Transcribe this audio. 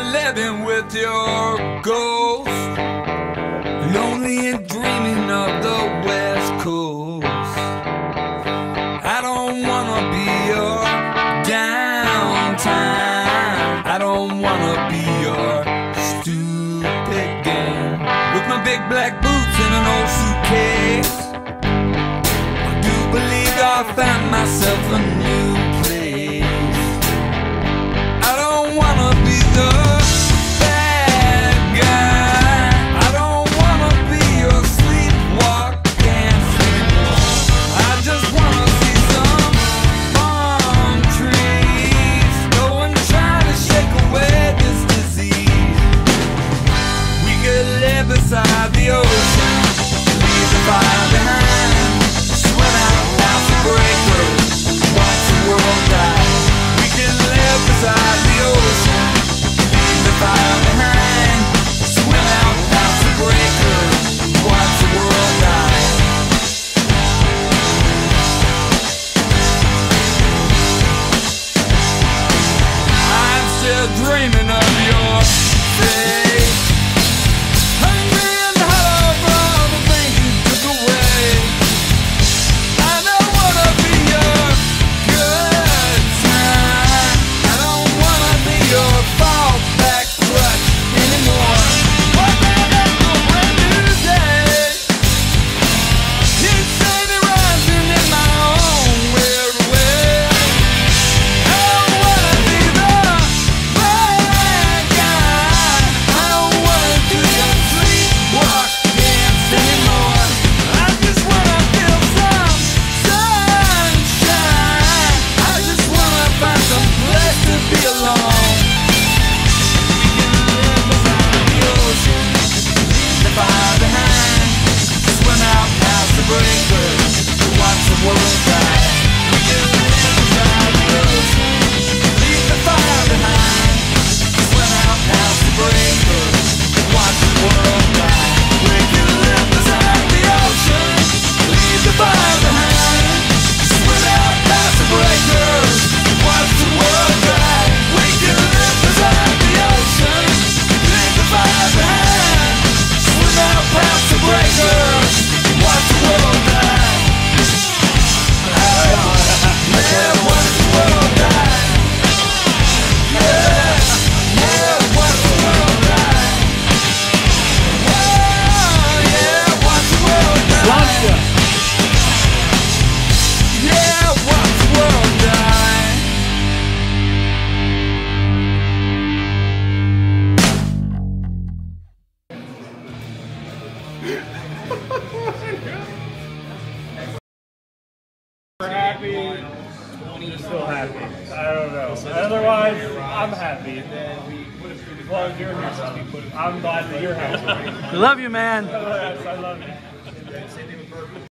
living with your ghost. Lonely and dreaming of the West Coast. I don't wanna be your downtime. I don't wanna be your stupid game. With my big black boots and an old suitcase. I do believe I found myself a new happy. You're still happy. I don't know. Otherwise, I'm happy. Happy, I'm glad that you're happy. Love you, man. I love you.